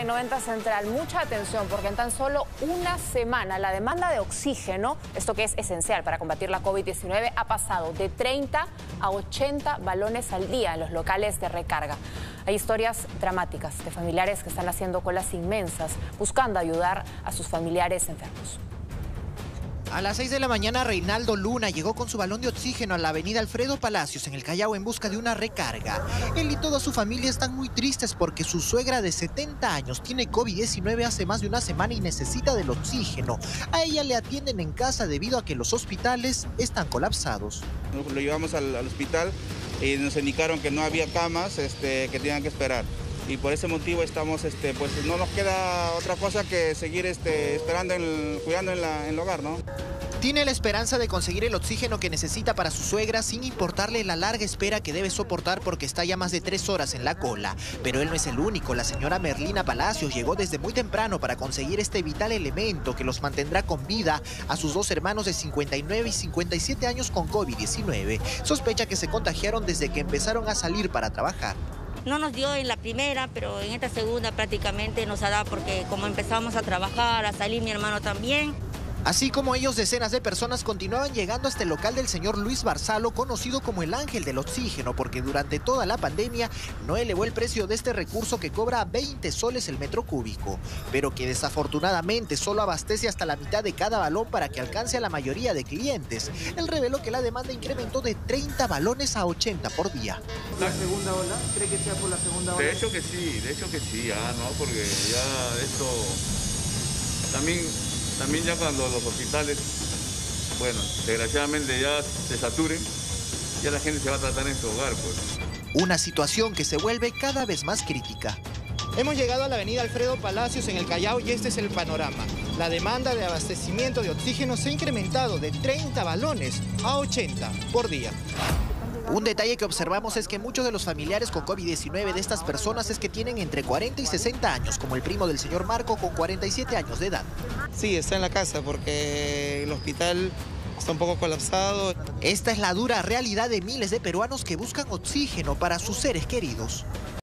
en 90 Central. Mucha atención porque en tan solo una semana la demanda de oxígeno, esto que es esencial para combatir la COVID-19, ha pasado de 30 a 80 balones al día en los locales de recarga. Hay historias dramáticas de familiares que están haciendo colas inmensas buscando ayudar a sus familiares enfermos. A las 6 de la mañana, Reinaldo Luna llegó con su balón de oxígeno a la avenida Alfredo Palacios, en el Callao, en busca de una recarga. Él y toda su familia están muy tristes porque su suegra de 70 años tiene COVID-19 hace más de una semana y necesita del oxígeno. A ella le atienden en casa debido a que los hospitales están colapsados. Lo llevamos al, hospital y nos indicaron que no había camas, este, que tenían que esperar y por ese motivo estamos, este, pues no nos queda otra cosa que seguir este, esperando, cuidando en, en el hogar, ¿no? Tiene la esperanza de conseguir el oxígeno que necesita para su suegra sin importarle la larga espera que debe soportar porque está ya más de tres horas en la cola. Pero él no es el único. La señora Merlina Palacios llegó desde muy temprano para conseguir este vital elemento que los mantendrá con vida a sus dos hermanos de 59 y 57 años con COVID-19. Sospecha que se contagiaron desde que empezaron a salir para trabajar. No nos dio en la primera, pero en esta segunda prácticamente nos ha dado porque como empezamos a trabajar, a salir mi hermano también, Así como ellos, decenas de personas continuaban llegando hasta el local del señor Luis Barzalo, conocido como el ángel del oxígeno, porque durante toda la pandemia no elevó el precio de este recurso que cobra 20 soles el metro cúbico, pero que desafortunadamente solo abastece hasta la mitad de cada balón para que alcance a la mayoría de clientes. Él reveló que la demanda incrementó de 30 balones a 80 por día. ¿La segunda ola? ¿Cree que sea por la segunda ola? De hecho que sí, de hecho que sí, ah, ¿no? Porque ya esto también también ya cuando los hospitales, bueno, desgraciadamente ya se saturen, ya la gente se va a tratar en su hogar, pues. Una situación que se vuelve cada vez más crítica. Hemos llegado a la avenida Alfredo Palacios en el Callao y este es el panorama. La demanda de abastecimiento de oxígeno se ha incrementado de 30 balones a 80 por día. Un detalle que observamos es que muchos de los familiares con COVID-19 de estas personas es que tienen entre 40 y 60 años, como el primo del señor Marco con 47 años de edad. Sí, está en la casa porque el hospital está un poco colapsado. Esta es la dura realidad de miles de peruanos que buscan oxígeno para sus seres queridos.